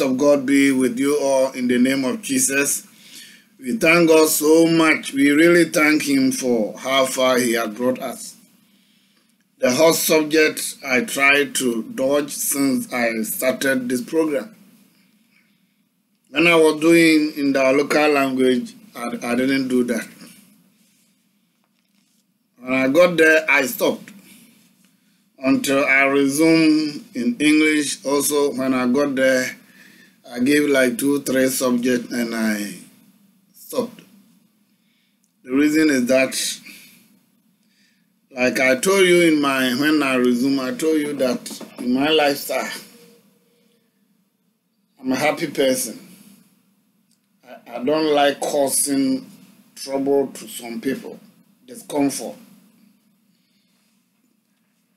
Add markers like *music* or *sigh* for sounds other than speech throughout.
peace of God be with you all in the name of Jesus. We thank God so much. We really thank Him for how far He has brought us. The hot subject I tried to dodge since I started this program. When I was doing in the local language, I, I didn't do that. When I got there, I stopped until I resumed in English. Also, when I got there, I gave like two, three subjects and I stopped. The reason is that, like I told you in my, when I resume, I told you that in my lifestyle, I'm a happy person. I, I don't like causing trouble to some people, discomfort.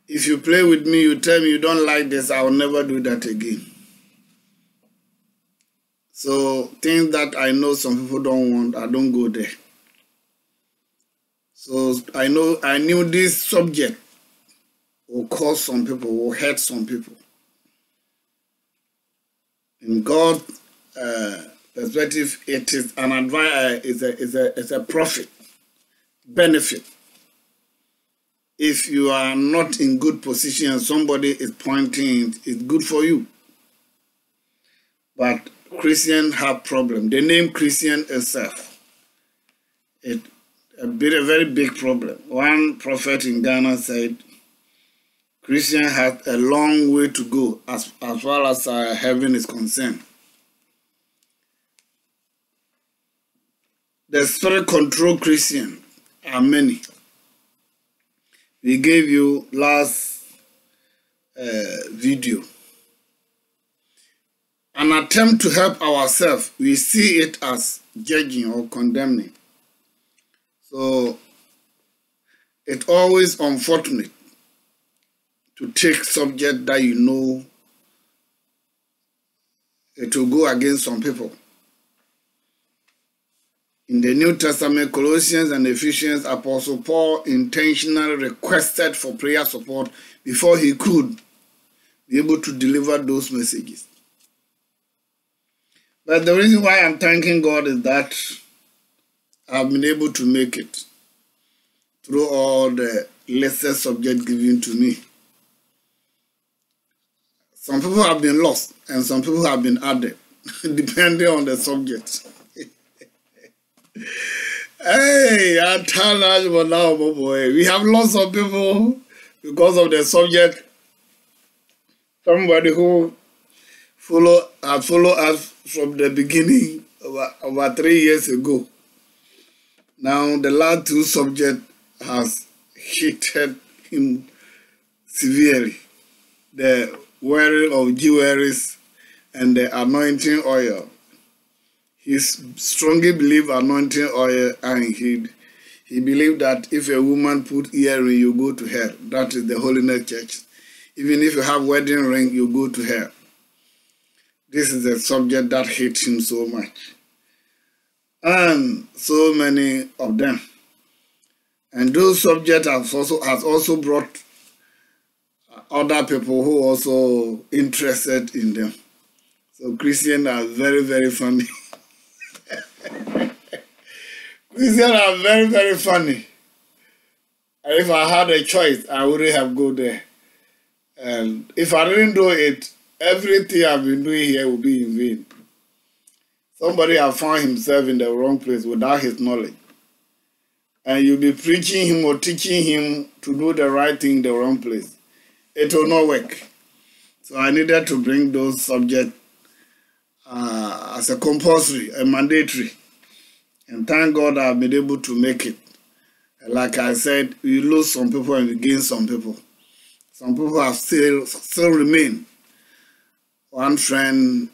If you play with me, you tell me you don't like this, I will never do that again. So things that I know some people don't want, I don't go there. So I know I knew this subject will cause some people, will hurt some people. In God's uh, perspective, it is an advice, uh, is a is a is a profit, benefit. If you are not in good position somebody is pointing, it's good for you. But Christians have problem. The name Christian itself, it a bit a very big problem. One prophet in Ghana said, Christian has a long way to go as, as far as uh, heaven is concerned. The spirit control Christian are many. We gave you last uh, video. An attempt to help ourselves, we see it as judging or condemning. So it's always unfortunate to take subject that you know it will go against some people. In the New Testament, Colossians and Ephesians, Apostle Paul intentionally requested for prayer support before he could be able to deliver those messages. But the reason why I'm thanking God is that I've been able to make it through all the lesser subject given to me. Some people have been lost and some people have been added, *laughs* depending on the subject. *laughs* hey. We have lost some people because of the subject. Somebody who follow had followed us from the beginning about, about three years ago. Now the last two subject has hit him severely. The wearing of jewelries and the anointing oil. He strongly believed anointing oil and he, he believed that if a woman put earring, you go to hell. That is the holiness church. Even if you have wedding ring, you go to hell. This is a subject that hit him so much. And so many of them. And those subjects have also, has also brought other people who also interested in them. So Christians are very, very funny. *laughs* Christians are very, very funny. And if I had a choice, I wouldn't have go there. And if I didn't do it, everything I've been doing here will be in vain. Somebody has found himself in the wrong place without his knowledge. And you'll be preaching him or teaching him to do the right thing in the wrong place. It will not work. So I needed to bring those subjects uh, as a compulsory, a mandatory. And thank God I've been able to make it. Like I said, we lose some people and we gain some people. Some people have still still remain. One friend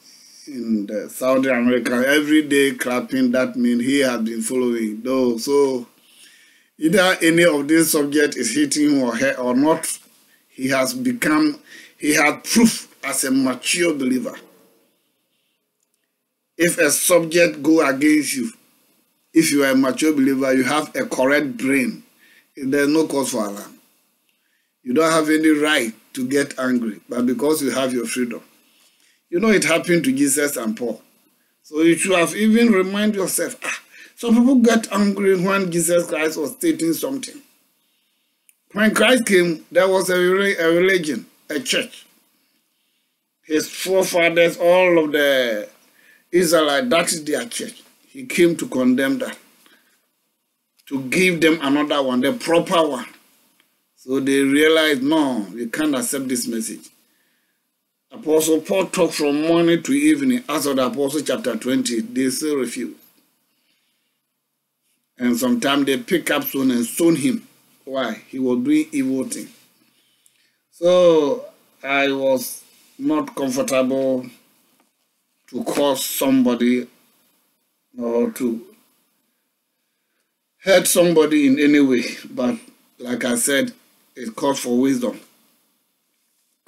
in the Saudi America every day clapping that means he has been following though. So either any of these subject is hitting him or her or not he has become he has proof as a mature believer. If a subject go against you if you are a mature believer you have a correct brain. There's no cause for alarm. You don't have any right to get angry but because you have your freedom you know, it happened to Jesus and Paul. So you should have even remind yourself, ah, some people get angry when Jesus Christ was stating something. When Christ came, there was a, a religion, a church. His forefathers, all of the Israelites, that is their church. He came to condemn that, to give them another one, the proper one. So they realized, no, we can't accept this message. Apostle Paul talked from morning to evening, Acts of the Apostle chapter 20, they still refuse. And sometimes they pick up stone and stone him. Why? He was doing evil thing. So I was not comfortable to cause somebody or to hurt somebody in any way. But like I said, it calls for wisdom.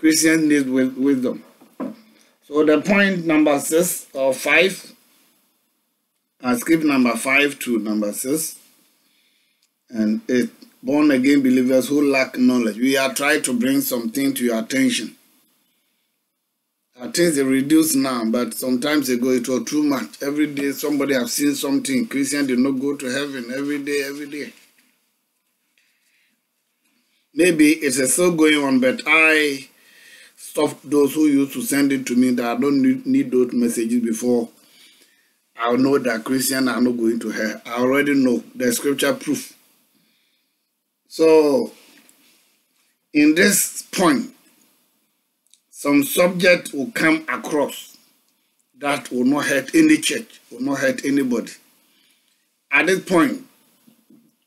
Christians need wisdom. So the point number six or five, uh, I skip number five to number six, and it born again believers who lack knowledge. We are trying to bring something to your attention. Uh, I think they reduce now, but sometimes ago it was too much. Every day somebody have seen something. Christian did not go to heaven every day, every day. Maybe it's still going on, but I stop those who used to send it to me that I don't need, need those messages before I'll know that Christians are not going to hell. I already know the scripture proof. So, in this point, some subject will come across that will not hurt any church, will not hurt anybody. At this point,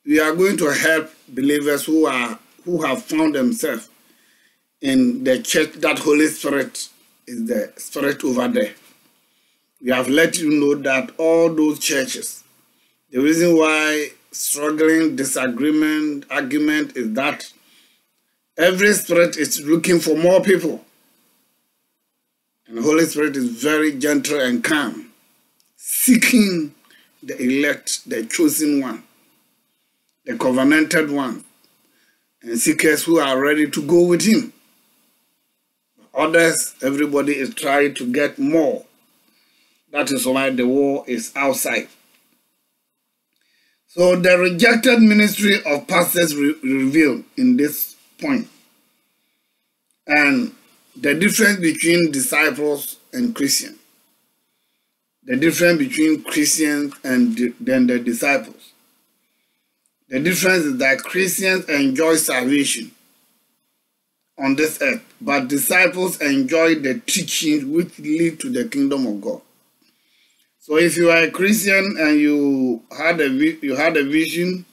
we are going to help believers who are who have found themselves in the church that Holy Spirit is the spirit over there. We have let you know that all those churches, the reason why struggling, disagreement, argument is that every spirit is looking for more people. And the Holy Spirit is very gentle and calm, seeking the elect, the chosen one, the covenanted one, and seekers who are ready to go with him. Others, everybody is trying to get more. That is why the war is outside. So the rejected ministry of pastors re- revealed in this. And the difference between disciples and Christians. The difference between Christians and then the disciples. The difference is that Christians enjoy salvation on this earth, but disciples enjoy the teachings which lead to the kingdom of God. So if you are a Christian and you had a you had a vision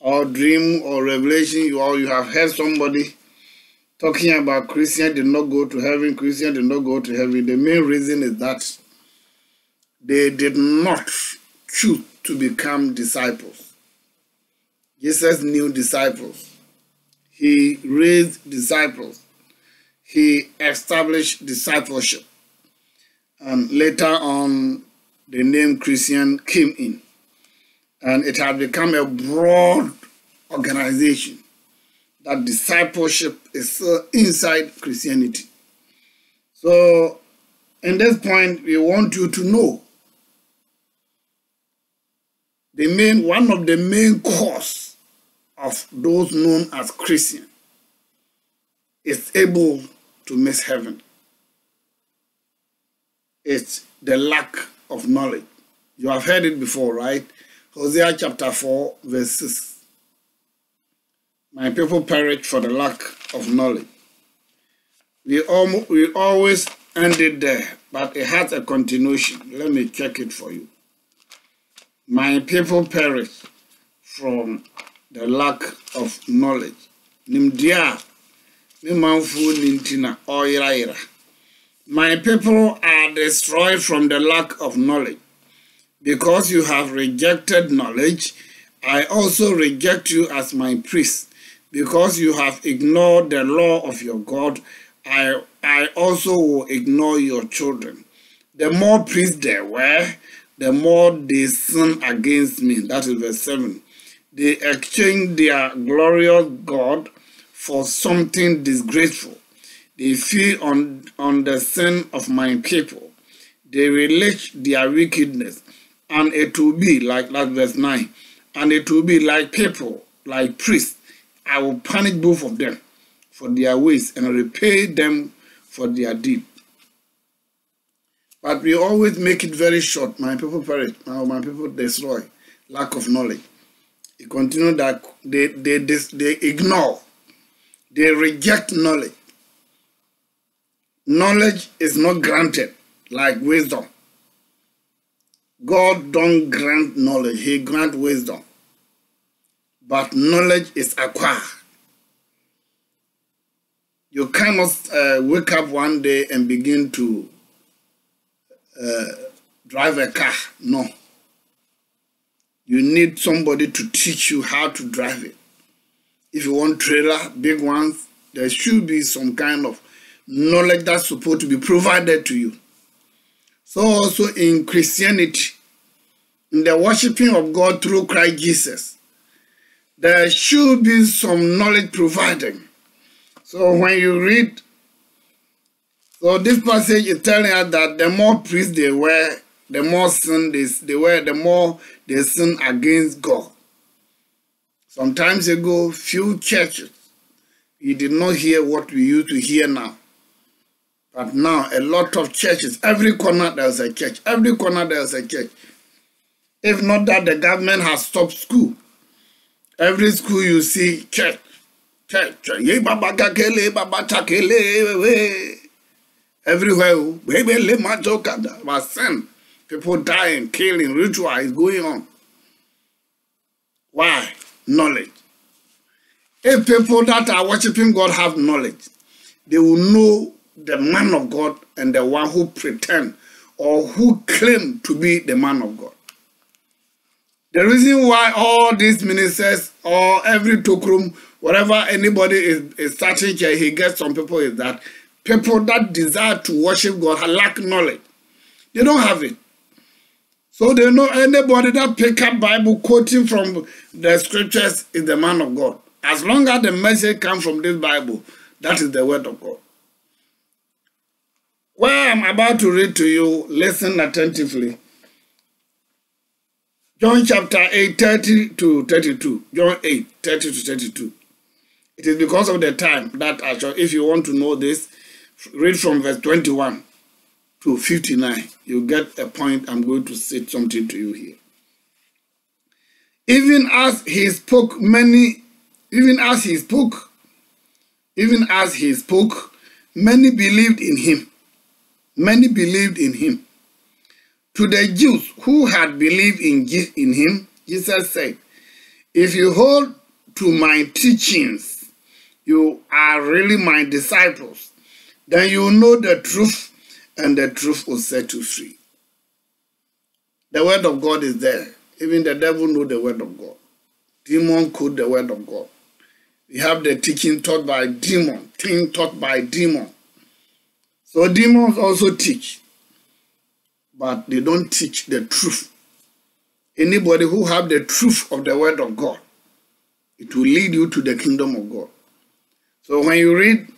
or dream or revelation, you or you have heard somebody talking about Christian did not go to heaven, Christian did not go to heaven. The main reason is that they did not choose to become disciples. Jesus knew disciples. He raised disciples. He established discipleship. And later on, the name Christian came in. And it had become a broad organization that discipleship is inside Christianity. So, in this point, we want you to know the main one of the main cause of those known as Christian is able to miss heaven. It's the lack of knowledge. You have heard it before, right? Hosea chapter 4, verse 6. My people perish for the lack of knowledge. We, almost, we always end it there, but it has a continuation. Let me check it for you. My people perish from the lack of knowledge. Nimdia, nimanfu nintina oyira My people are destroyed from the lack of knowledge. Because you have rejected knowledge, I also reject you as my priest. Because you have ignored the law of your God, I, I also will ignore your children. The more priests there were, the more they sin against me. That is verse 7. They exchange their glorious God for something disgraceful. They feed on, on the sin of my people. They relate their wickedness. And it will be like that verse 9. And it will be like people, like priests. I will punish both of them for their ways and repay them for their deed. But we always make it very short. My people perish, my people destroy, lack of knowledge. He continued that they, they, they, they ignore, they reject knowledge. Knowledge is not granted like wisdom. God don't grant knowledge, he grant wisdom. But knowledge is acquired. You cannot uh, wake up one day and begin to uh, drive a car. No. You need somebody to teach you how to drive it. If you want trailer, big ones, there should be some kind of knowledge that's supposed to be provided to you. So also in Christianity, in the worshiping of God through Christ Jesus, there should be some knowledge provided. So when you read, so this passage is telling us that the more priests they were, the more sin they, they were, the more they sin against God. Some times ago, few churches, you did not hear what we used to hear now. But now, a lot of churches, every corner there's a church, every corner there's a church. If not that, the government has stopped school. Every school you see church, church, everywhere. But sin. People dying, killing, ritual is going on. Why? Knowledge. If people that are worshiping God have knowledge, they will know the man of God and the one who pretend or who claim to be the man of God. The reason why all these ministers or every tokrum, whatever anybody is, is starting here, he gets some people is that people that desire to worship God lack knowledge. They don't have it. So they know anybody that pick up Bible quoting from the scriptures is the man of God. As long as the message comes from this Bible, that is the word of God. Where I'm about to read to you, listen attentively. John chapter 8, 30 to 32. John 8, 30 to 32. It is because of the time that I shall, if you want to know this, read from verse 21 to 59. You get a point. I'm going to say something to you here. Even as he spoke many, even as he spoke, even as he spoke, many believed in him. Many believed in him. To the Jews who had believed in, in him, Jesus said, If you hold to my teachings, you are really my disciples. Then you know the truth, and the truth will set you free. The word of God is there. Even the devil knew the word of God. Demon quote the word of God. We have the teaching taught by demon, thing taught by demon. So demons also teach, but they don't teach the truth. Anybody who have the truth of the word of God, it will lead you to the kingdom of God. So when you read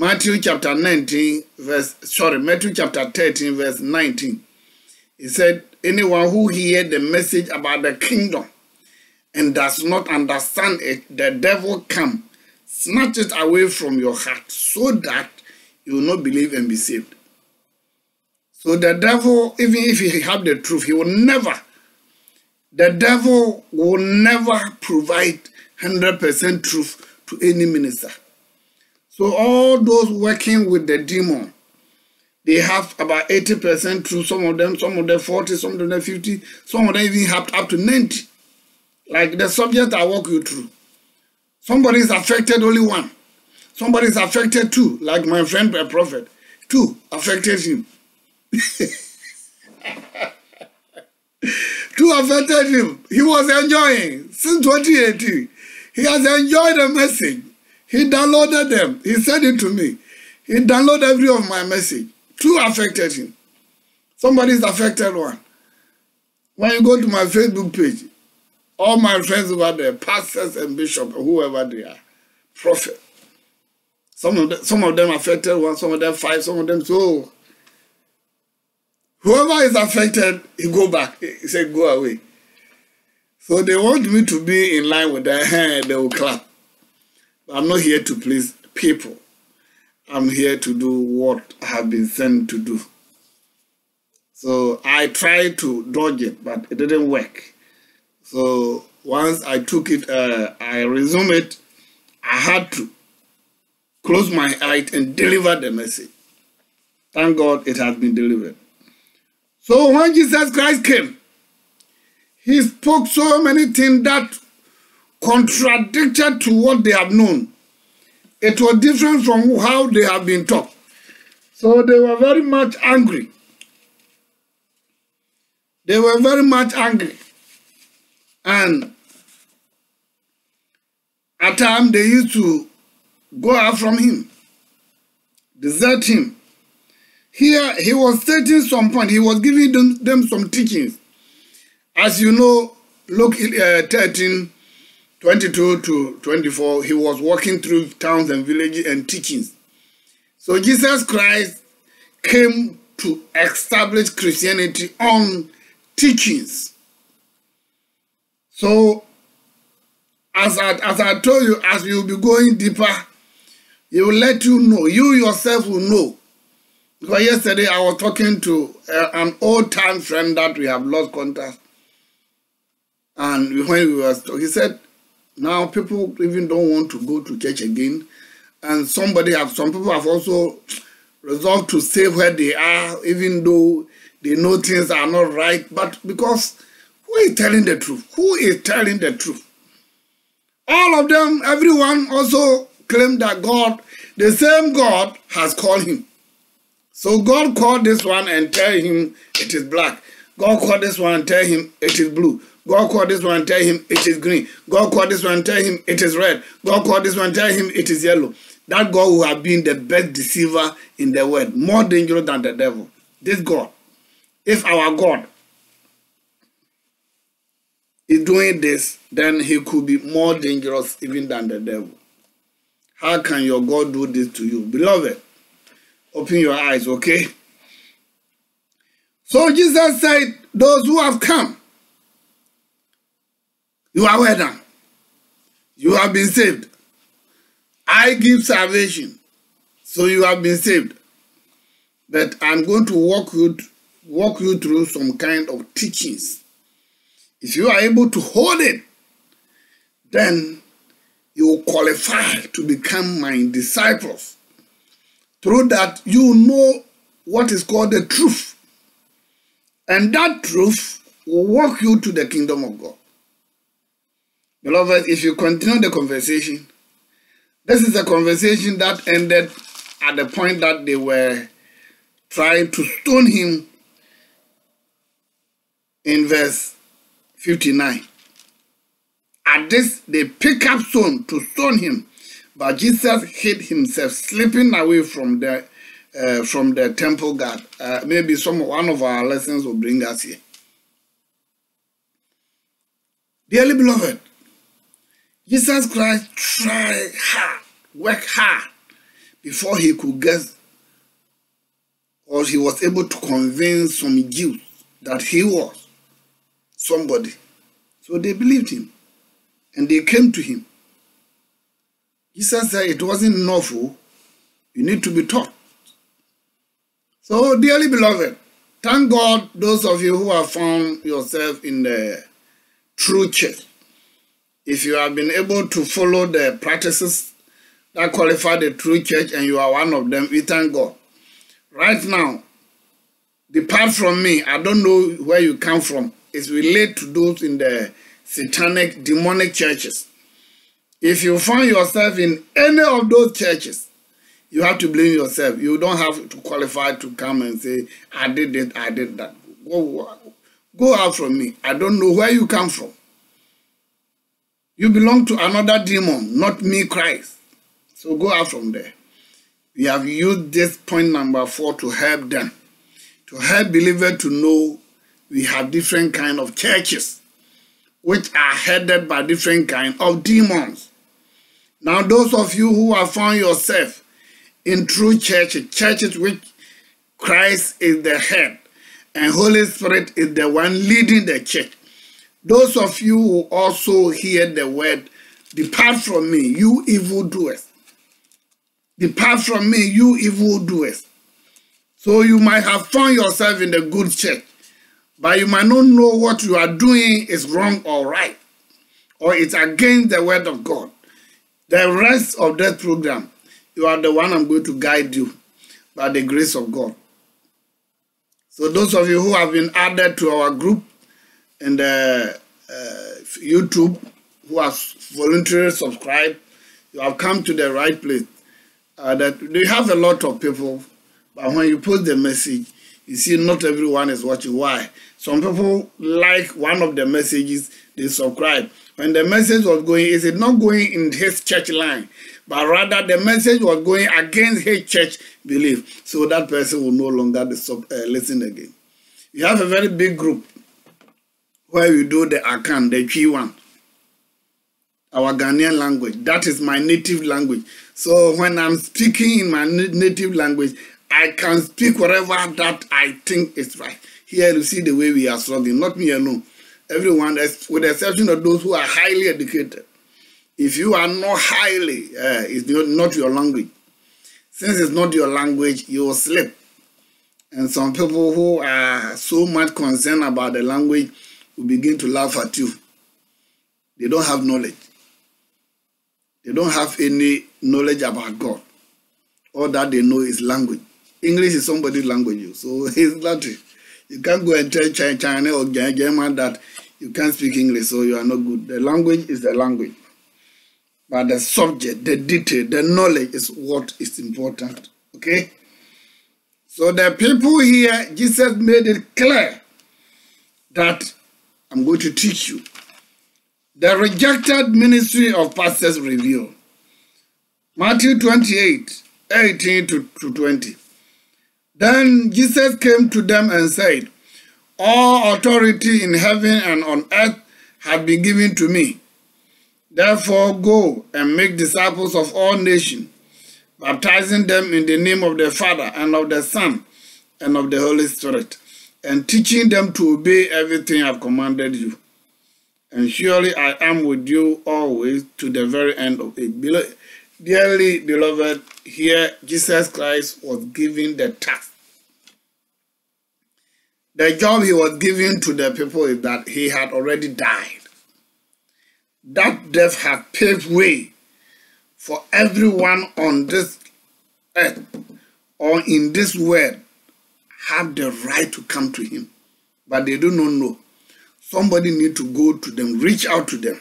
Matthew chapter 19, verse, sorry, Matthew chapter 13, verse 19, he said, anyone who hear the message about the kingdom and does not understand it, the devil come, snatch it away from your heart so that you will not believe and be saved. So the devil, even if he have the truth, he will never, the devil will never provide 100% truth to any minister. So all those working with the demon, they have about 80% truth, some of them, some of them 40, some of them 50, some of them even have up to 90. Like the subject I walk you through. Somebody is affected, only one. Somebody is affected two, like my friend a prophet. Two affected him. *laughs* Two affected him. He was enjoying since 2018. He has enjoyed the message. He downloaded them. He sent it to me. He downloaded every of my message. Two affected him. Somebody is affected one. When you go to my Facebook page, all my friends over there, pastors and bishops, whoever they are, prophet. Some of them, some of them affected one, some of them five, some of them so. Whoever is affected, he go back. He said, go away. So they want me to be in line with their hand, *laughs* they will clap. I'm not here to please people. I'm here to do what I have been sent to do. So I tried to dodge it, but it didn't work. So once I took it, uh, I resumed it, I had to close my eyes and deliver the message. Thank God it has been delivered. So when Jesus Christ came, he spoke so many things that contradicted to what they have known. It was different from how they have been taught. So they were very much angry. They were very much angry. And at times they used to go out from him, desert him. Here he was stating some point. He was giving them, them some teachings. As you know, Luke uh, 13, 22 to 24, he was walking through towns and villages and teachings. So Jesus Christ came to establish Christianity on teachings. So, as I, as I told you, as you'll be going deeper, he will let you know. You yourself will know. Because yesterday I was talking to uh, an old-time friend that we have lost contact. And when we were talking, he said, now people even don't want to go to church again. And somebody have, some people have also resolved to stay where they are, even though they know things are not right. But because who is telling the truth? Who is telling the truth? All of them, everyone also claimed that God, the same God, has called him. So God called this one and tell him it is black. God called this one and tell him it is blue. God called this one and tell him it is green. God called this one and tell him it is red. God called this one tell him it is yellow. That God who have been the best deceiver in the world, more dangerous than the devil. This God. If our God is doing this, then he could be more dangerous even than the devil. How can your God do this to you? Beloved, open your eyes, okay? So Jesus said, Those who have come, you are well. You have been saved. I give salvation. So you have been saved. But I'm going to walk you, walk you through some kind of teachings. If you are able to hold it, then you will qualify to become my disciples. Through that, you know what is called the truth. And that truth will walk you to the kingdom of God. Beloved, if you continue the conversation, this is a conversation that ended at the point that they were trying to stone him in verse 59. At this, they pick up stone to stone him, but Jesus hid himself, slipping away from the uh, from the temple guard. Uh, maybe some one of our lessons will bring us here. Dearly beloved, Jesus Christ tried hard, worked hard before he could get or he was able to convince some Jews that he was somebody. So they believed him and they came to him. Jesus said it wasn't enough. Oh. You need to be taught. So, dearly beloved, thank God those of you who have found yourself in the true church. If you have been able to follow the practices that qualify the true church and you are one of them, we thank God. Right now, depart from me. I don't know where you come from. It's related to those in the satanic, demonic churches. If you find yourself in any of those churches, you have to blame yourself. You don't have to qualify to come and say, I did it, I did that. Go, go out from me. I don't know where you come from. You belong to another demon, not me, Christ. So go out from there. We have used this point number four to help them, to help believers to know we have different kind of churches, which are headed by different kind of demons. Now, those of you who have found yourself in true churches, churches which Christ is the head and Holy Spirit is the one leading the church, those of you who also hear the word, depart from me, you evildoers. Depart from me, you evildoers. So you might have found yourself in the good church, but you might not know what you are doing is wrong or right, or it's against the word of God. The rest of that program, you are the one I'm going to guide you by the grace of God. So those of you who have been added to our group in the uh, YouTube, who have voluntarily subscribed, you have come to the right place. Uh, that they have a lot of people, but when you post the message, you see not everyone is watching. Why? Some people like one of the messages, they subscribe. When the message was going, is it not going in his church line? But rather the message was going against his church belief. So that person will no longer uh, listen again. You have a very big group where you do the Akan, the key one. Our Ghanaian language. That is my native language. So when I'm speaking in my native language, I can speak whatever that I think is right. Here you see the way we are struggling. Not me alone. Everyone, with the exception of those who are highly educated. If you are not highly, uh, it's not your language. Since it's not your language, you will slip. And some people who are so much concerned about the language will begin to laugh at you. They don't have knowledge. They don't have any knowledge about God. All that they know is language. English is somebody's language, so *laughs* it's not. You can't go and tell China or German that you can't speak English, so you are not good. The language is the language. But the subject, the detail, the knowledge is what is important. Okay? So the people here, Jesus made it clear that I'm going to teach you. The rejected ministry of pastors revealed. Matthew 28, 18 to, to 20. Then Jesus came to them and said, All authority in heaven and on earth had been given to me. Therefore, go and make disciples of all nations, baptizing them in the name of the Father and of the Son and of the Holy Spirit, and teaching them to obey everything I've commanded you. And surely I am with you always to the very end of it. Dearly beloved, here Jesus Christ was giving the task. The job he was giving to the people is that he had already died. That death had paved way for everyone on this earth or in this world have the right to come to him. But they do not know. Somebody need to go to them, reach out to them.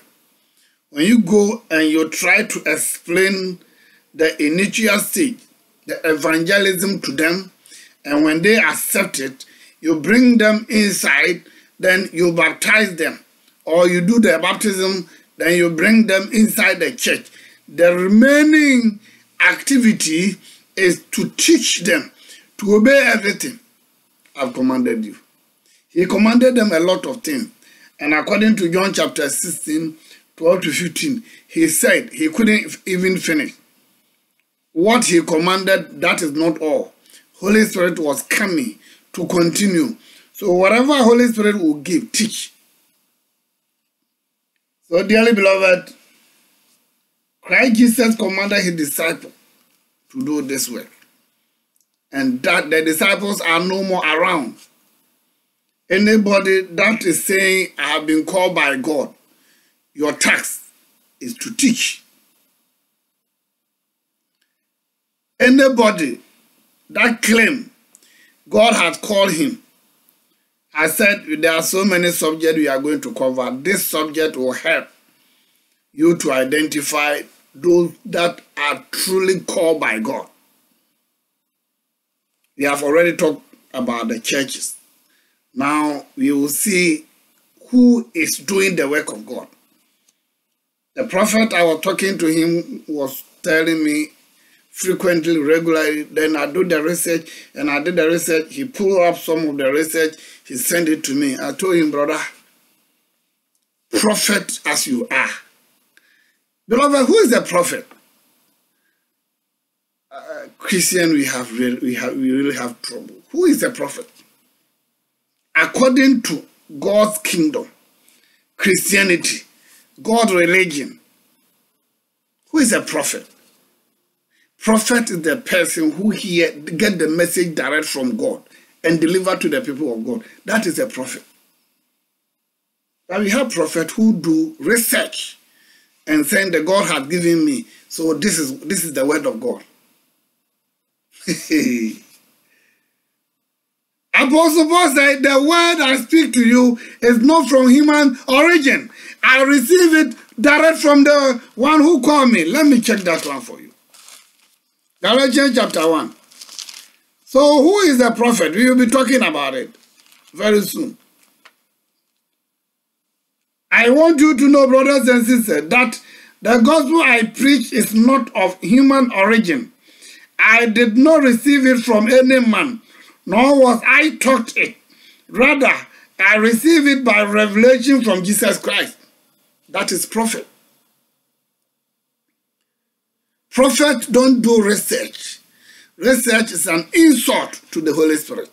When you go and you try to explain the initial stage, the evangelism to them, and when they accept it, you bring them inside, then you baptize them. Or you do the baptism, then you bring them inside the church. The remaining activity is to teach them to obey everything I've commanded you. He commanded them a lot of things. And according to John chapter 16, 12 to 15, he said he couldn't even finish. What he commanded, that is not all. Holy Spirit was coming to continue. So whatever Holy Spirit will give, teach. So dearly beloved, Christ Jesus commanded his disciples to do this work. And that the disciples are no more around. Anybody that is saying, I have been called by God, your task is to teach. Anybody that claim God has called him, I said there are so many subjects we are going to cover. This subject will help you to identify those that are truly called by God. We have already talked about the churches. Now we will see who is doing the work of God. The prophet I was talking to him was telling me frequently, regularly. Then I do the research and I did the research. He pulled up some of the research. He sent it to me. I told him, brother, prophet as you are. Beloved, who is the prophet? Christian, we have, we have we really have trouble. Who is the prophet? According to God's kingdom, Christianity, God religion, who is a prophet? Prophet is the person who hear get the message direct from God and deliver to the people of God. That is a prophet. Now we have prophets who do research and saying that God has given me. So this is this is the word of God. *laughs* Apostle Paul said, The word I speak to you is not from human origin. I receive it direct from the one who called me. Let me check that one for you. Galatians chapter 1. So, who is the prophet? We will be talking about it very soon. I want you to know, brothers and sisters, that the gospel I preach is not of human origin. I did not receive it from any man, nor was I taught it. Rather, I received it by revelation from Jesus Christ. That is prophet. Prophets don't do research. Research is an insult to the Holy Spirit.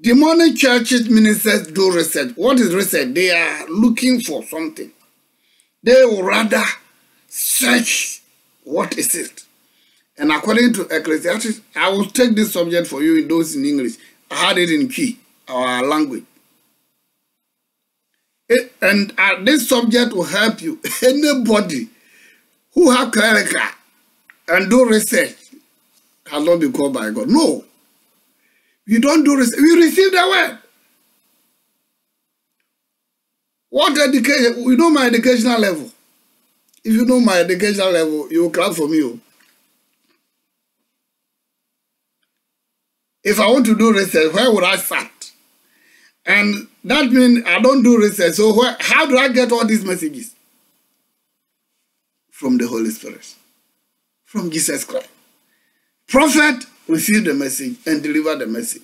Demonic churches ministers do research. What is research? They are looking for something. They will rather search what is it. And according to Ecclesiastes, I will take this subject for you in those in English. I had it in key, our language. It, and uh, this subject will help you. *laughs* Anybody who have clerical and do research cannot be called by God. No. You don't do research. We receive the word. What education? You know my educational level. If you know my educational level, you will clap for me. oh. If I want to do research, where would I start? And that means I don't do research. So where, how do I get all these messages? From the Holy Spirit. From Jesus Christ. Prophet receive the message and deliver the message.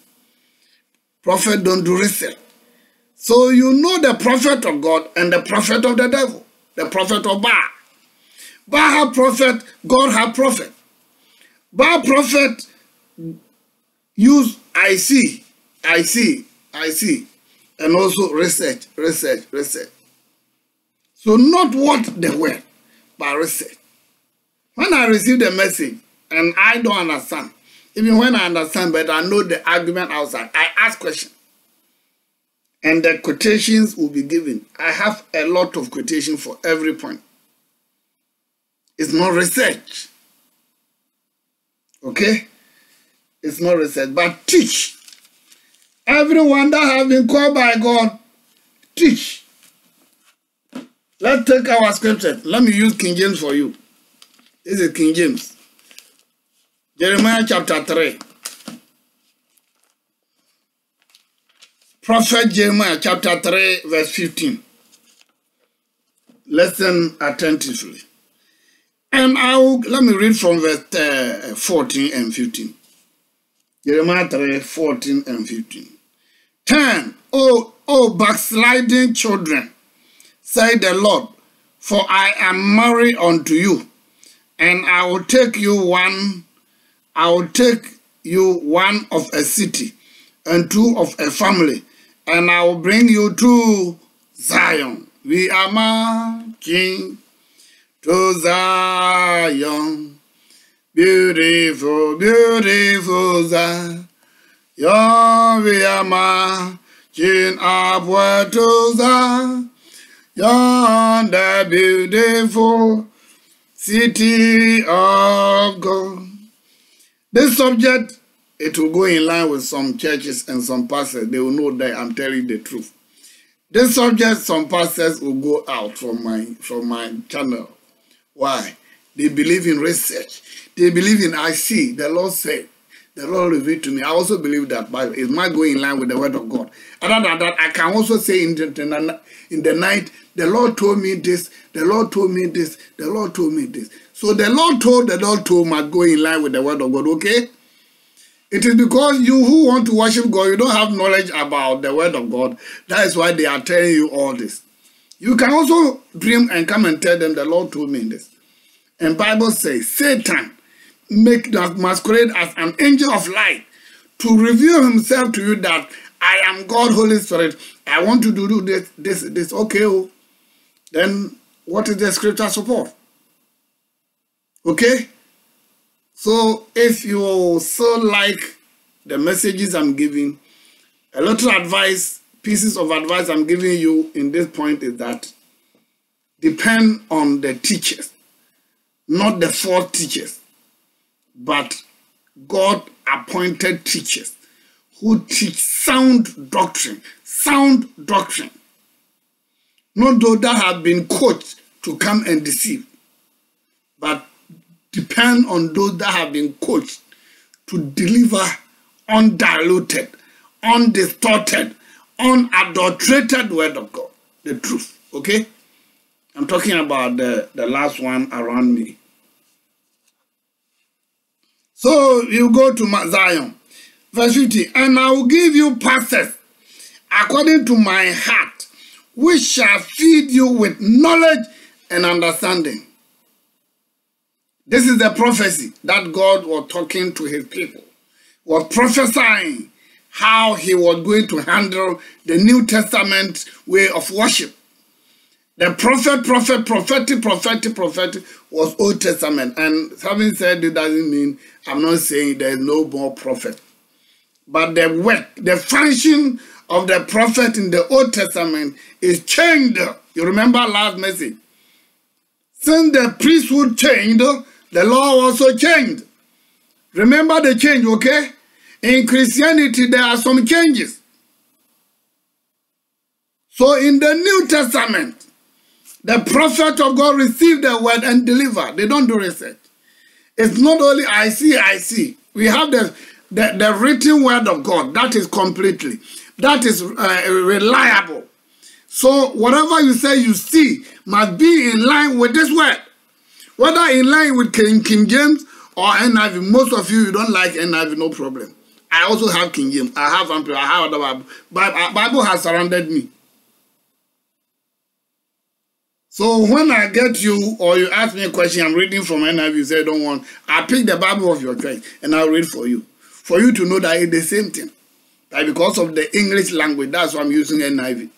Prophet don't do research. So you know the prophet of God and the prophet of the devil, the prophet of Baal. Baal have prophet, God have prophet. Baal prophet use I see, I see, I see, and also research, research, research. So not what the word, but research. When I receive the message and I don't understand, even when I understand, but I know the argument outside, I ask questions. And the quotations will be given. I have a lot of quotation for every point. It's not research. Okay? It's not research, but teach. Everyone that have been called by God, teach. Let's take our scripture. Let me use King James for you. This is King James. Jeremiah chapter 3. Prophet Jeremiah chapter 3, verse 15. Listen attentively. And I will, let me read from verse uh, 14 and 15. Jeremiah 3, 14 and 15. Turn, O, o backsliding children, say the Lord, for I am married unto you, and I will take you one, I will take you one of a city, and two of a family, and I will bring you to Zion. We are marching to Zion. Beautiful, beautiful Zion. We are marching upward to Zion. Yonder beautiful city of God. This subject, it will go in line with some churches and some pastors. They will know that I'm telling the truth. This subject, some pastors will go out from my from my channel. Why? They believe in research. They believe in I see. The Lord said. The Lord revealed to me. I also believe that Bible is my going in line with the word of God. Other than that, I can also say in the, in the night, the Lord told me this, the Lord told me this, the Lord told me this. So the Lord told, the Lord told must go in line with the word of God, okay? It is because you who want to worship God, you don't have knowledge about the word of God. That is why they are telling you all this. You can also dream and come and tell them the Lord told me this. And Bible says, Satan make that masquerade as an angel of light to reveal himself to you that I am God, Holy Spirit. I want to do this, this, this. Okay, oh. then what is the scripture support? Okay? So if you so like the messages I'm giving, a little advice, pieces of advice I'm giving you in this point is that depend on the teachers, not the false teachers, but God appointed teachers who teach sound doctrine, sound doctrine. Not those that have been coached to come and deceive, but depend on those that have been coached to deliver undiluted, undistorted, unadulterated word of God, the truth. Okay? I'm talking about the, the last one around me. So you go to Zion. Verse 50, and I will give you pastors according to my heart, which shall feed you with knowledge and understanding. This is the prophecy that God was talking to his people, was prophesying how he was going to handle the New Testament way of worship. The prophet, prophet, prophetic, prophetic, prophetic was Old Testament. And having said it doesn't mean I'm not saying there is no more prophet. But the work, the function of the prophet in the Old Testament is changed. You remember last message. Since the priesthood changed, the law also changed. Remember the change, okay? In Christianity, there are some changes. So in the New Testament, the prophet of God received the word and delivered. They don't do research. It's not only I see, I see. We have the, the, the written word of God. That is completely. That is uh, reliable. So whatever you say you see must be in line with this word. Whether in line with King, King James or NIV. Most of you, you don't like NIV, no problem. I also have King James. I have Amplified. I have other Bible. Bible. Uh, Bible has surrounded me. So when I get you or you ask me a question, I'm reading from NIV, you say don't want, I pick the Bible of your choice and I'll read for you. For you to know that it's the same thing. That because of the English language, that's why I'm using NIV.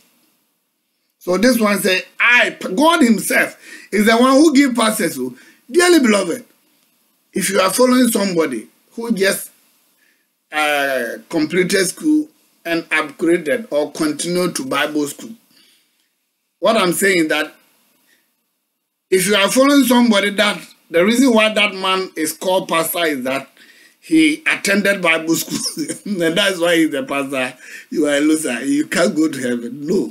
So this one say, I, God himself, is the one who give passes. So, dearly beloved, if you are following somebody who just uh, completed school and upgraded or continued to Bible school, what I'm saying that if you are following somebody that the reason why that man is called pastor is that he attended Bible school *laughs* and that's why he's a pastor. You are a loser. You can't go to heaven. No.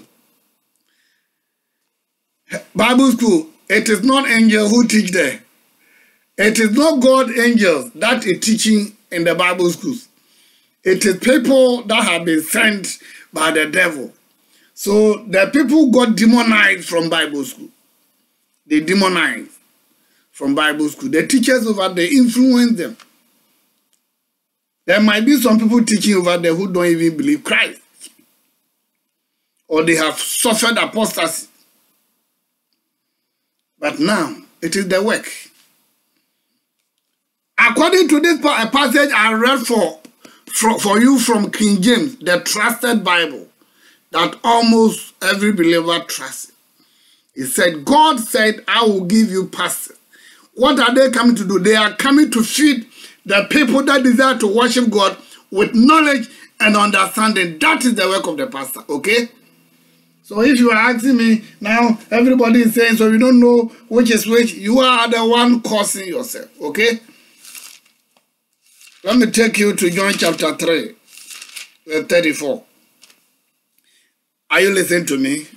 Bible school, it is not angels who teach there. It is not God angels that is teaching in the Bible schools. It is people that have been sent by the devil. So the people got demonized from Bible school. They demonized from Bible school. The teachers over there influence them. There might be some people teaching over there who don't even believe Christ. Or they have suffered apostasy. But now, it is the work. According to this passage I read for, for, you from King James, the trusted Bible, that almost every believer trusts. He said, God said, I will give you pastors. What are they coming to do? They are coming to feed the people that desire to worship God with knowledge and understanding. That is the work of the pastor, okay? So if you are asking me now, everybody is saying, so you don't know which is which, you are the one causing yourself, okay? Let me take you to John chapter 3, verse 34. Are you listening to me?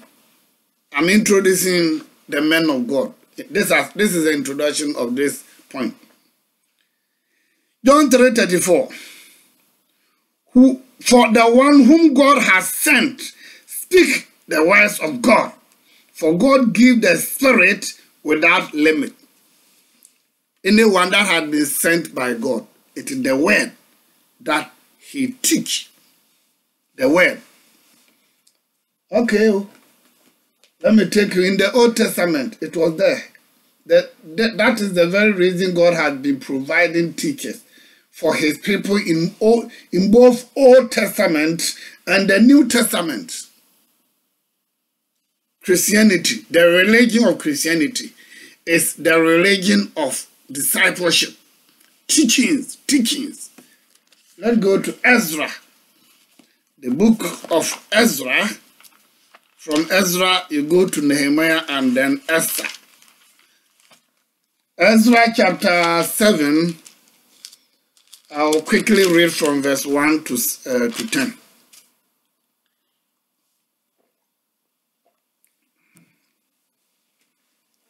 I'm introducing the men of God. This, is, this is the introduction of this point. John 3 34. Who, for the one whom God has sent, speak the words of God. For God give the Spirit without limit. Anyone that had been sent by God, it is the word that he teach. The word. Okay. Oh. Let me take you in the Old Testament. It was there. That, that, that is the very reason God has been providing teachers for his people in, all, in both Old Testament and the New Testament. Christianity, the religion of Christianity, is the religion of discipleship, teachings, teachings. Let's go to Ezra, the book of Ezra. From Ezra, you go to Nehemiah and then Esther. Ezra chapter 7, I'll quickly read from verse 1 to, uh, to 10.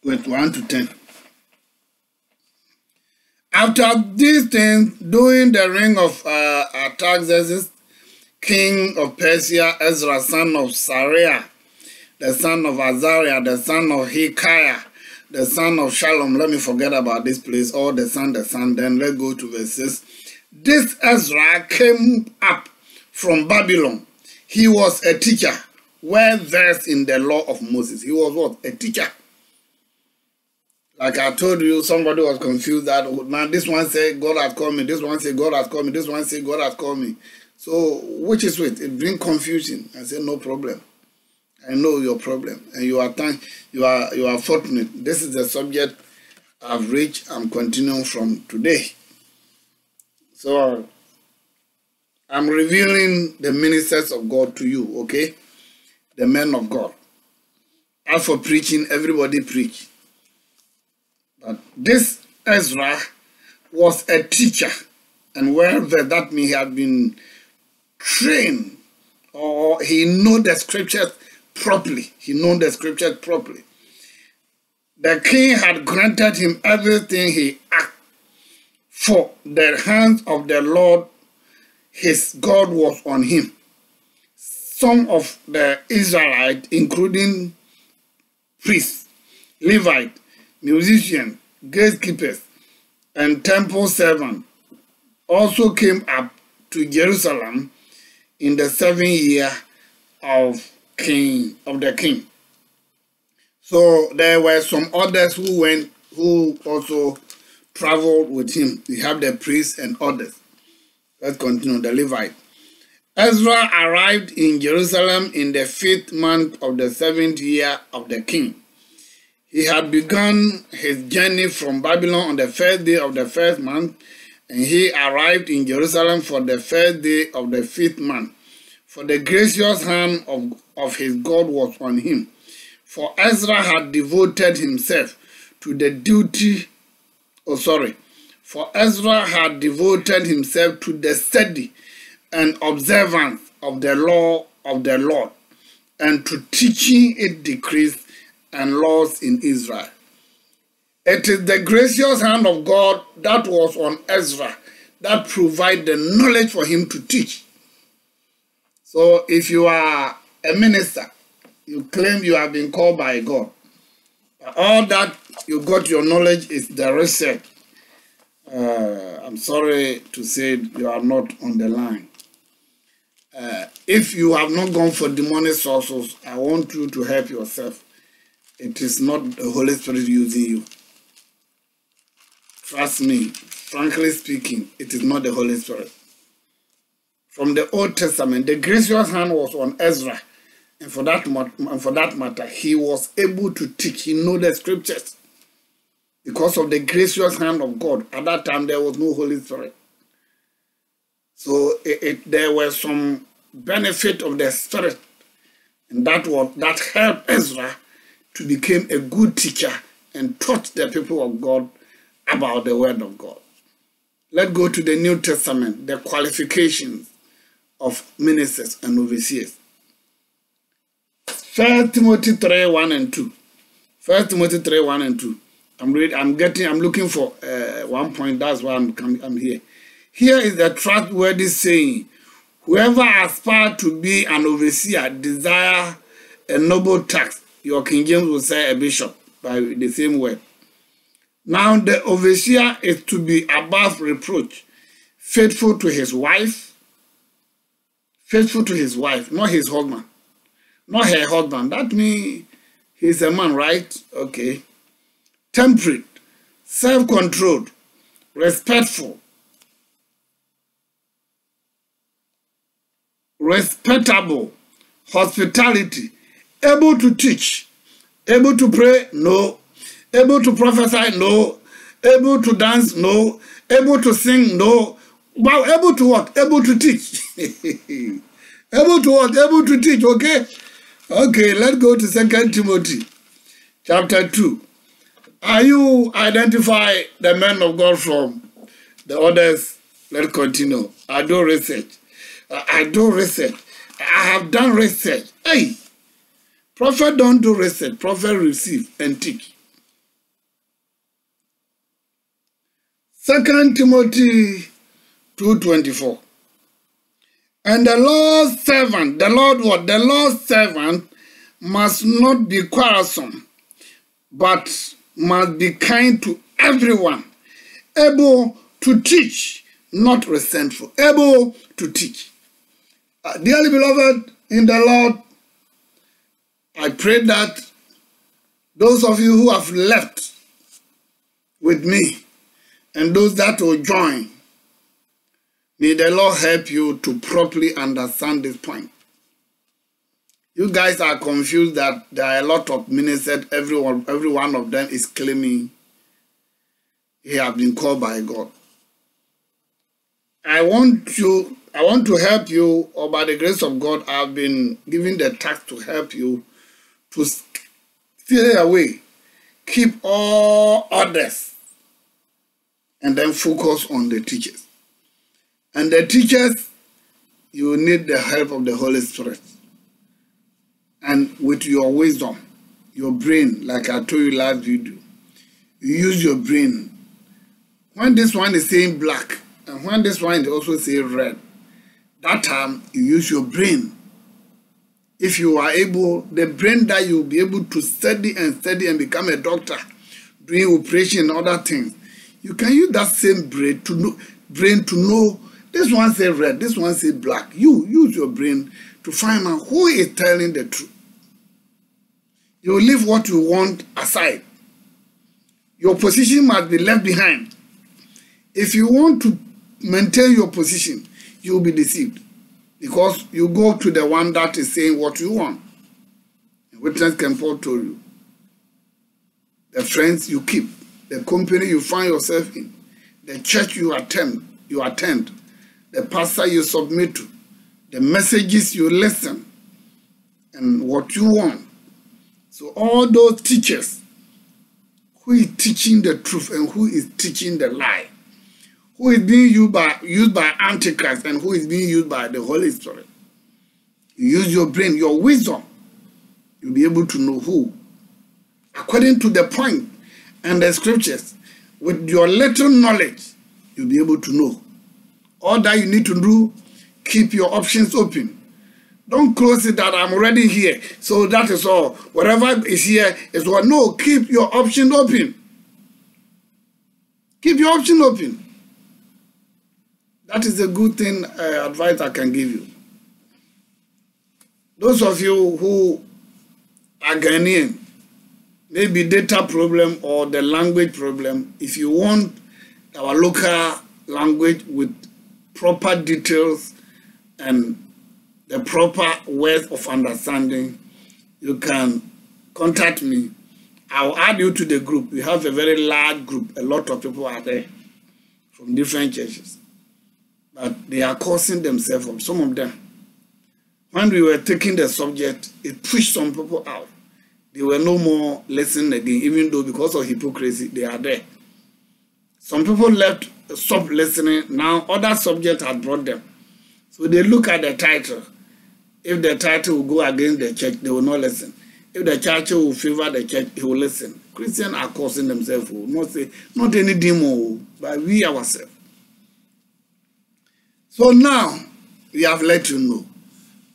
Verse 1 to 10. After these things, during the reign of uh, Artaxerxes, king of Persia, Ezra, son of Seraiah, the son of Azariah, the son of Hilkiah, the son of Shallum. Let me forget about this place. All the son, the son. Then let's go to verse 6. This Ezra came up from Babylon. He was a teacher, well versed in the law of Moses. He was what? A teacher. Like I told you, somebody was confused that oh, now this one said God has called me, this one said God has called me, this one said God has called me. So which is which? It brings confusion. I said no problem. I know your problem, and you are thank you are you are fortunate. This is the subject I've reached. I'm continuing from today. So I'm revealing the ministers of God to you, okay? The men of God. As for preaching, everybody preach. But this Ezra was a teacher, and wherever that may have been trained, or he knew the scriptures properly. He knew the scriptures properly. The king had granted him everything he asked for the hands of the Lord his God was on him. Some of the Israelites, including priests, Levites, musicians, gatekeepers, and temple servants, also came up to Jerusalem in the seventh year of king of the king. So there were some others who went who also traveled with him. We have the priests and others. Let's continue. The Levite. Ezra arrived in Jerusalem in the fifth month of the seventh year of the king. He had begun his journey from Babylon on the first day of the first month, and he arrived in Jerusalem for the first day of the fifth month. For the gracious hand of, of his God was on him. For Ezra had devoted himself to the duty, oh sorry, for Ezra had devoted himself to the study and observance of the law of the Lord, and to teaching its decrees and laws in Israel. It is the gracious hand of God that was on Ezra that provide the knowledge for him to teach. So if you are a minister, you claim you have been called by God. All that you got your knowledge is the research. Uh, I'm sorry to say you are not on the line. Uh, if you have not gone for demonic sources, I want you to help yourself. It is not the Holy Spirit using you. Trust me, frankly speaking, it is not the Holy Spirit. From the Old Testament, the gracious hand was on Ezra, and for that, and for that matter, he was able to teach. He knew the scriptures because of the gracious hand of God. At that time, there was no Holy Spirit. So it, it, there were some benefit of the Spirit, and that was that helped Ezra to become a good teacher and taught the people of God about the Word of God. Let's go to the New Testament, the qualifications of ministers and overseers. First Timothy 3, 1 and 2. First Timothy 3, 1 and 2. I'm read, I'm getting, I'm looking for uh, one point. That's why I'm, coming. I'm here. Here is the trustworthy saying: Whoever aspires to be an overseer desire a noble task. Your King James will say a bishop by the same word. Now the overseer is to be above reproach, faithful to his wife, faithful to his wife, not his husband, not her husband. That means he's a man, right? Okay. Temperate, self-controlled, respectful, respectable, hospitality, able to teach, able to pray, no, able to prophesy, no, able to dance, no, able to sing, no, but able to what? Able to teach. *laughs* able to what? Able to teach, okay? Okay, let's go to Second Timothy chapter 2. Are you identify the men of God from the others? Let's continue. I do research. I do research. I have done research. Hey, prophet don't do research. Prophet receive and teach. Second Timothy 2.24 And the Lord's servant, the Lord what? The Lord's servant must not be quarrelsome, but must be kind to everyone, able to teach, not resentful, able to teach. Uh, dearly beloved in the Lord, I pray that those of you who have left with me and those that will join, may the Lord help you to properly understand this point. You guys are confused that there are a lot of ministers, everyone, every one of them is claiming he has been called by God. I want you, I want to help you, or by the grace of God, I've been given the task to help you to stay away, keep all others, and then focus on the teachers. And the teachers, you need the help of the Holy Spirit. And with your wisdom, your brain, like I told you last video, you use your brain. When this one is saying black, and when this one is also saying red, that time you use your brain. If you are able, the brain that you'll be able to study and study and become a doctor, doing operation and other things, you can use that same brain to know, brain to know This one say red, this one say black. You use your brain to find out who is telling the truth. You leave what you want aside. Your position must be left behind. If you want to maintain your position, you will be deceived because you go to the one that is saying what you want. Witness can told you. The friends you keep, the company you find yourself in, the church you attend, you attend, the pastor you submit to, the messages you listen, and what you want. So all those teachers, who is teaching the truth and who is teaching the lie, who is being used by, used by Antichrist and who is being used by the Holy Spirit. You use your brain, your wisdom, you'll be able to know who. According to the point and the scriptures, with your little knowledge, you'll be able to know. All that you need to do, keep your options open. Don't close it that I'm already here. So that is all. Whatever is here is what. No, keep your option open. Keep your option open. That is a good thing uh, advice I can give you. Those of you who are Ghanaian, maybe data problem or the language problem, if you want our local language with proper details and the proper words of understanding, you can contact me. I'll add you to the group. We have a very large group. A lot of people are there from different churches. But they are causing themselves up, some of them. When we were taking the subject, it pushed some people out. They were no more listening again, even though because of hypocrisy, they are there. Some people left, stopped listening. Now other subject had brought them. So they look at the title. If the title will go against the church, they will not listen. If the church will favor the church, he will listen. Christians are causing themselves, not say, not any demon, but we ourselves. So now we have let you know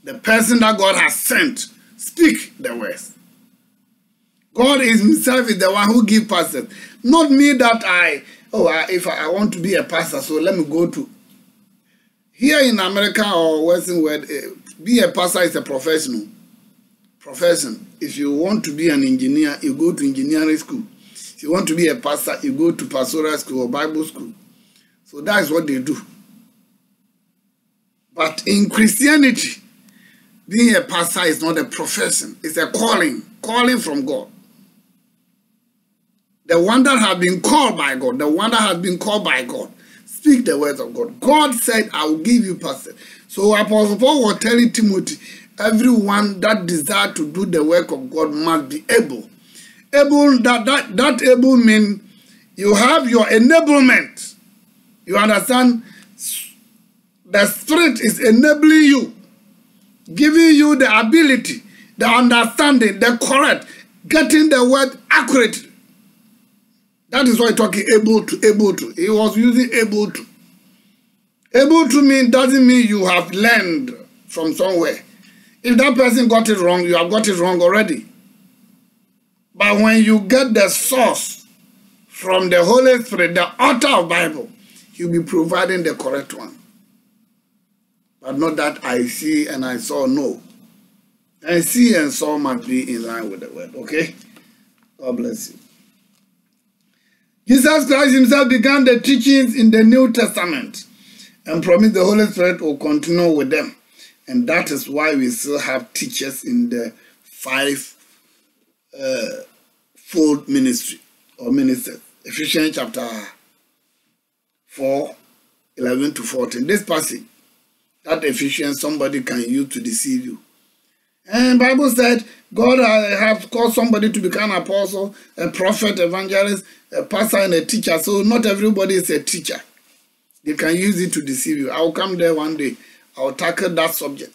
the person that God has sent speak the words. God is himself is the one who give pastors. Not me that I, oh, I, if I, want to be a pastor, so let me go to. Here in America or Western world, uh, be a pastor is a professional profession. If you want to be an engineer, you go to engineering school. If you want to be a pastor, you go to pastoral school or Bible school. So that is what they do. But in Christianity, being a pastor is not a profession, it's a calling, calling from God. The one that has been called by God, the one that has been called by God, speak the words of God. God said, I will give you pastor. So Apostle Paul was telling Timothy, everyone that desire to do the work of God must be able. Able, that, that, that able means you have your enablement. You understand? The Spirit is enabling you, giving you the ability, the understanding, the correct, getting the word accurate. That is why talking able to, able to. He was using able to. Able to mean doesn't mean you have learned from somewhere. If that person got it wrong, you have got it wrong already. But when you get the source from the Holy Spirit, the author of Bible, he'll be providing the correct one. But not that I see and I saw, no. I see and saw must be in line with the word, okay? God bless you. Jesus Christ himself began the teachings in the New Testament and promised the Holy Spirit will continue with them. And that is why we still have teachers in the five uh, ministry or ministers. Ephesians chapter 4, 11 to 14. This passage, that Ephesians somebody can use to deceive you. And Bible said God uh, has called somebody to become an apostle, a prophet, evangelist, a pastor, and a teacher. So not everybody is a teacher. They can use it to deceive you. I'll come there one day. I'll tackle that subject.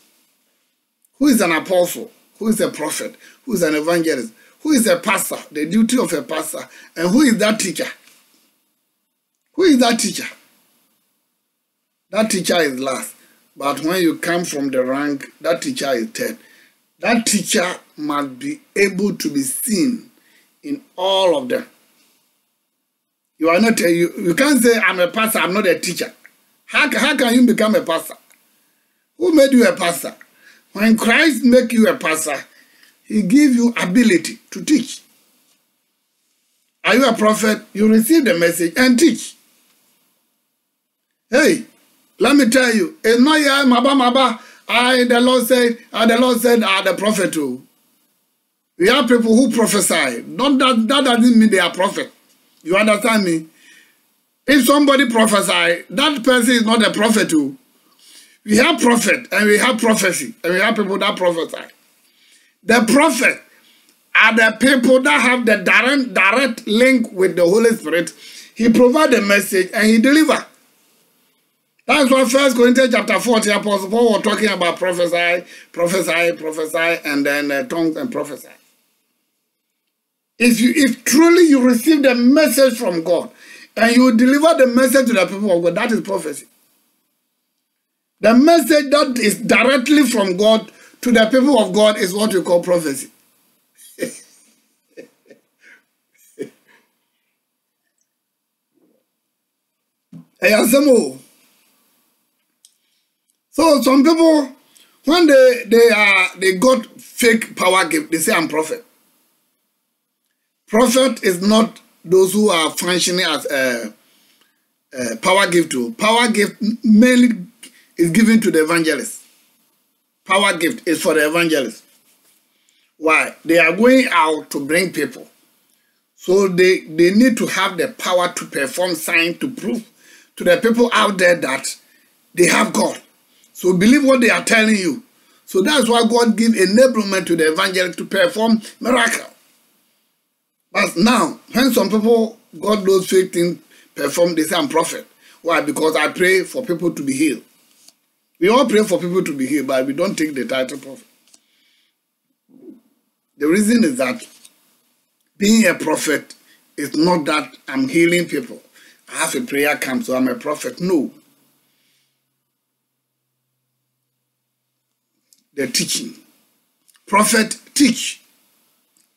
Who is an apostle? Who is a prophet? Who is an evangelist? Who is a pastor? The duty of a pastor. And who is that teacher? Who is that teacher? That teacher is last. But when you come from the rank, that teacher is third. That teacher must be able to be seen in all of them. You are not a, you, you can't say I'm a pastor, I'm not a teacher. How, how can you become a pastor? Who made you a pastor? When Christ make you a pastor, he give you ability to teach. Are you a prophet? You receive the message and teach. Hey, let me tell you, it's not here, maba maba. I the Lord said, uh, the Lord said, are the prophet too. We have people who prophesy. Not that that doesn't mean they are prophet. You understand me? If somebody prophesy, that person is not a prophet too. We have prophet and we have prophecy and we have people that prophesy. The prophet are the people that have the direct, direct link with the Holy Spirit. He provide the message and he deliver. That's why First Corinthians chapter 40, Apostle Paul was talking about prophesy, prophesy, prophesy, and then uh, tongues and prophesy. If you, if truly you receive the message from God and you deliver the message to the people of God, that is prophecy. The message that is directly from God to the people of God is what we call prophecy. *laughs* so some people, when they they are they got fake power gift, they say I'm prophet. Prophet is not those who are functioning as a, a power gift. To power gift mainly is given to the evangelist. Power gift is for the evangelist. Why? They are going out to bring people. So they, they need to have the power to perform signs to prove to the people out there that they have God. So believe what they are telling you. So that's why God give enablement to the evangelist to perform miracle. But now, when some people, God those fake things, perform, they say I'm prophet. Why? Because I pray for people to be healed. We all pray for people to be healed, but we don't take the title prophet. The reason is that being a prophet is not that I'm healing people. I have a prayer camp, so I'm a prophet. No. The teaching. Prophet teach.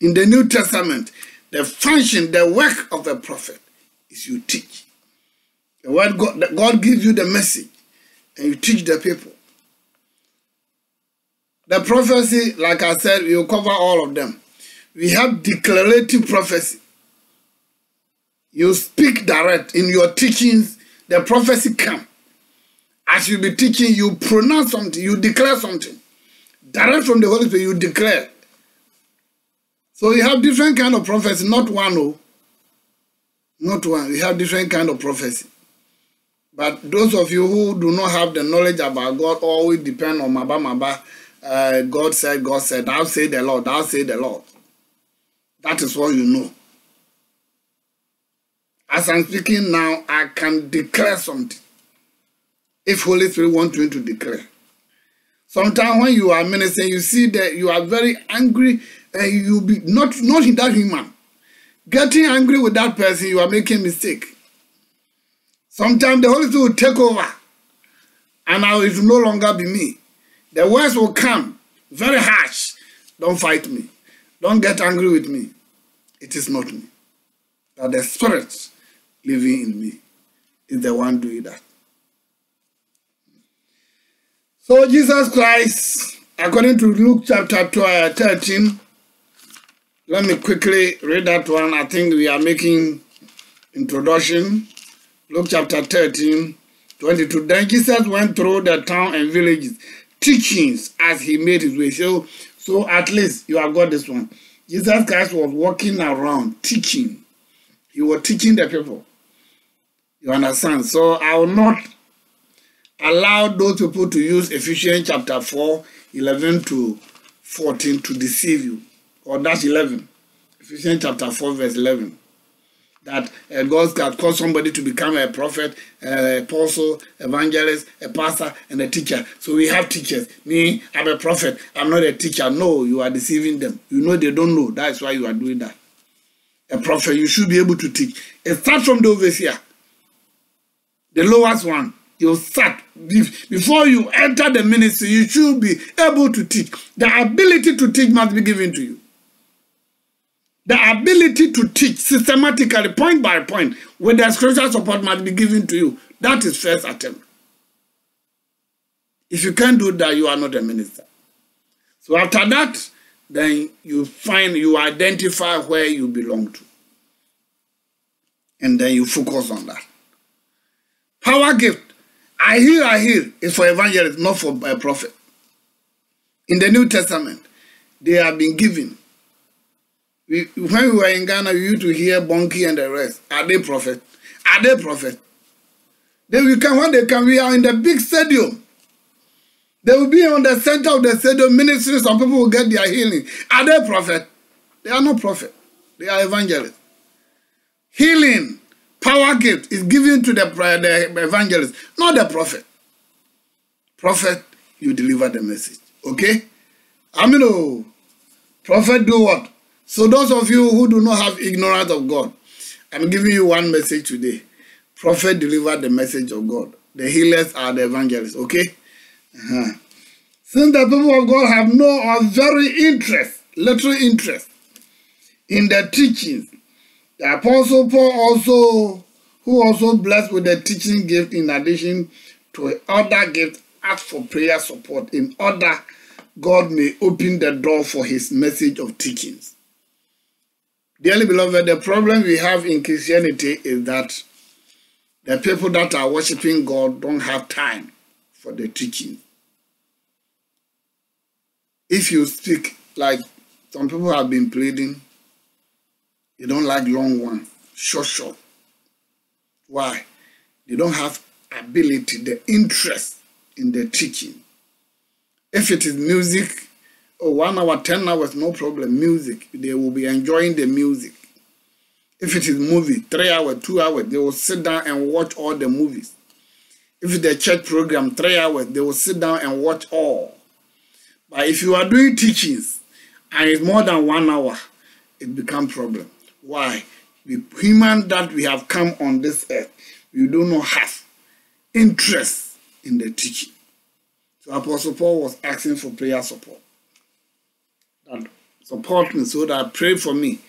In the New Testament, the function, the work of a prophet is you teach. The word God, God gives you the message and you teach the people. The prophecy, like I said, we will cover all of them. We have declarative prophecy. You speak direct in your teachings, the prophecy come. As you be teaching, you pronounce something, you declare something. Direct from the Holy Spirit, you declare. So you have different kind of prophecy, not one, oh. Not one. We have different kind of prophecy. But those of you who do not have the knowledge about God always depend on Maba Maba. Uh, God said, God said, thou say the Lord, thou say the Lord. That is what you know. As I'm speaking now, I can declare something. If Holy Spirit wants me to declare. Sometimes when you are ministering, you see that you are very angry and you be not, not in that human. Getting angry with that person, you are making mistake. Sometimes the Holy Spirit will take over and now it will no longer be me. The words will come very harsh. Don't fight me. Don't get angry with me. It is not me. That the Spirit living in me is the one doing that. So Jesus Christ, according to Luke chapter 12, 13, let me quickly read that one. I think we are making introduction. Luke chapter 13, 22. Then Jesus went through the town and villages, teachings as he made his way. So, so at least you have got this one. Jesus Christ was walking around teaching. He was teaching the people. You understand? So I will not allow those people to use Ephesians chapter 4, 11 to 14 to deceive you. Or that's 11. Ephesians chapter 4, verse 11 that uh, God can call somebody to become a prophet, uh, apostle, evangelist, a pastor, and a teacher. So we have teachers. Me, I'm a prophet. I'm not a teacher. No, you are deceiving them. You know they don't know. That's why you are doing that. A prophet, you should be able to teach. It starts from the overseer, the lowest one. You start before you enter the ministry. You should be able to teach. The ability to teach must be given to you. The ability to teach systematically, point by point, with the scriptural support must be given to you. That is first attempt. If you can't do that, you are not a minister. So after that, then you find, you identify where you belong to. And then you focus on that. Power gift. I hear, I hear is for evangelists, not for a prophet. In the New Testament, they have been given. We, when we were in Ghana, we used to hear Bonnke and the rest. Are they prophet? Are they prophet? They will come when they come. We are in the big stadium. They will be on the center of the stadium ministry. Some people will get their healing. Are they prophet? They are not prophet. They are evangelists. Healing, power gift is given to the, the evangelist, not the prophet. Prophet, you deliver the message. Okay? I mean, prophet do what? So those of you who do not have ignorance of God, I'm giving you one message today. Prophet deliver the message of God. The healers are the evangelists. Okay? Uh-huh. Since the people of God have no or very interest, little interest in the teachings, the Apostle Paul also, who also blessed with the teaching gift in addition to other gifts, asked for prayer support in order God may open the door for his message of teachings. Dearly beloved, the problem we have in Christianity is that the people that are worshiping God don't have time for the teaching. If you speak like some people have been pleading, they don't like long one, short, short. Why? They don't have ability, the interest in the teaching. If it is music, oh, one hour, 10 hours, no problem, music. They will be enjoying the music. If it is movie, three hours, two hours, they will sit down and watch all the movies. If a church program, three hours, they will sit down and watch all. But if you are doing teachings and it's more than one hour, it becomes problem. Why? The human that we have come on this earth, we do not have interest in the teaching. So Apostle Paul was asking for prayer support. That support me so that pray for me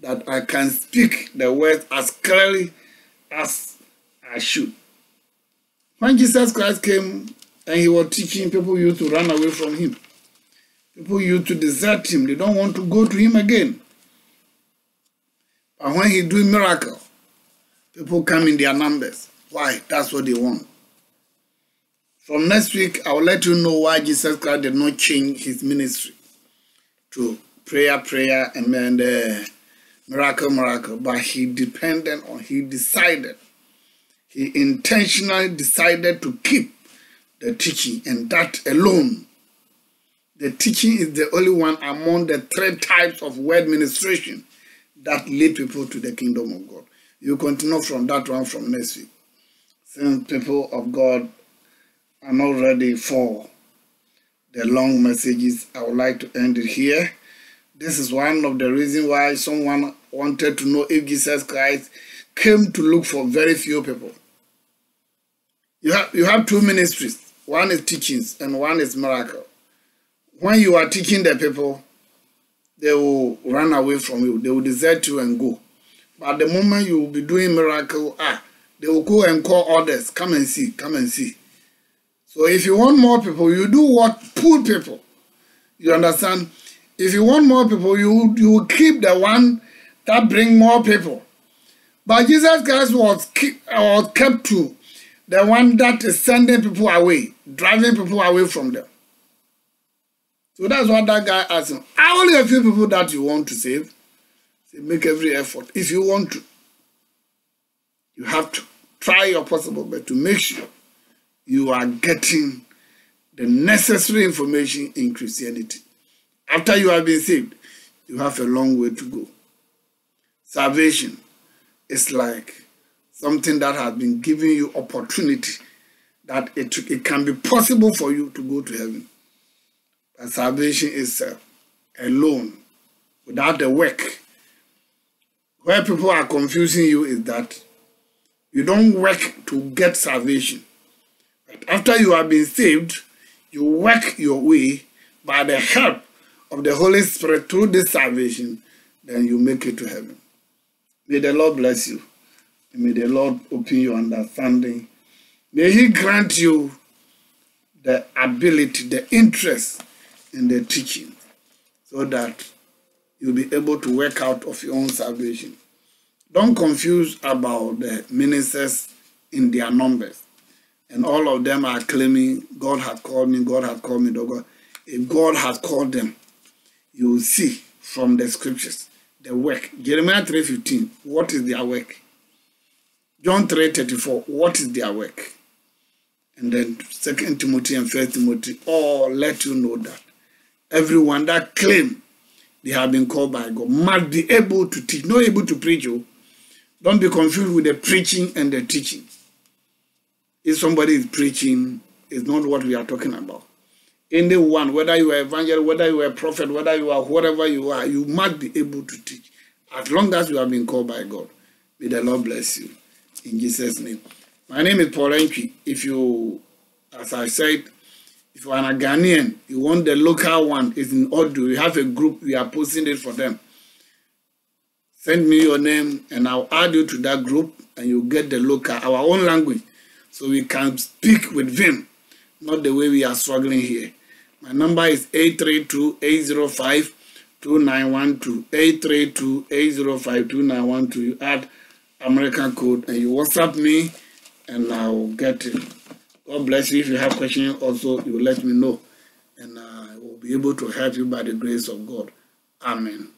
that I can speak the words as clearly as I should. When Jesus Christ came and he was teaching, people used to run away from him. People used to desert him. They don't want to go to him again. But when he do miracle, people come in their numbers. Why? That's what they want. From next week, I will let you know why Jesus Christ did not change his ministry to prayer, prayer, and then the miracle, miracle. But he depended on, he decided, he intentionally decided to keep the teaching, and that alone. The teaching is the only one among the three types of word ministration that lead people to the kingdom of God. You continue from that one from next week. Since people of God are not ready for the long messages, I would like to end it here. This is one of the reasons why someone wanted to know if Jesus Christ came to look for very few people. You have, you have two ministries. One is teachings and one is miracle. When you are teaching the people, they will run away from you. They will desert you and go. But the moment you will be doing miracle, ah, they will go and call others. Come and see, come and see. So if you want more people, you do what pull people. You understand? If you want more people, you you will keep the one that bring more people. But Jesus Christ was keep, was kept to the one that is sending people away, driving people away from them. So that's what that guy asked him. Are only a few people that you want to save? Say, make every effort. If you want to, you have to try your possible best to make sure you are getting the necessary information in Christianity. After you have been saved, you have a long way to go. Salvation is like something that has been giving you opportunity that it, it can be possible for you to go to heaven. But salvation is uh, alone, without the work. Where people are confusing you is that you don't work to get salvation. But after you have been saved, you work your way by the help of the Holy Spirit through this salvation, then you make it to heaven. May the Lord bless you. And may the Lord open your understanding. May He grant you the ability, the interest in the teaching, so that you'll be able to work out of your own salvation. Don't confuse about the ministers in their numbers. And all of them are claiming, God has called me, God has called me. God. If God has called them, you will see from the scriptures the work. Jeremiah 3.15, what is their work? John 3.34, what is their work? And then Second Timothy and First Timothy all let you know that everyone that claim they have been called by God must be able to teach, not able to preach. Oh. Don't be confused with the preaching and the teaching. If somebody is preaching, it's not what we are talking about. Anyone, whether you are evangelist, whether you are prophet, whether you are whatever you are, you must be able to teach. As long as you have been called by God. May the Lord bless you. In Jesus' name. My name is Paul Antwi. If you, as I said, if you are a Ghanaian, you want the local one, it's in audio. We have a group, we are posting it for them. Send me your name and I'll add you to that group and you get the local, our own language, so we can speak with them, not the way we are struggling here. My number is 832-805-2912. 832-805-2912. You add American code and you WhatsApp me and I'll get it. God bless you. If you have questions also, you let me know. And uh, I will be able to help you by the grace of God. Amen.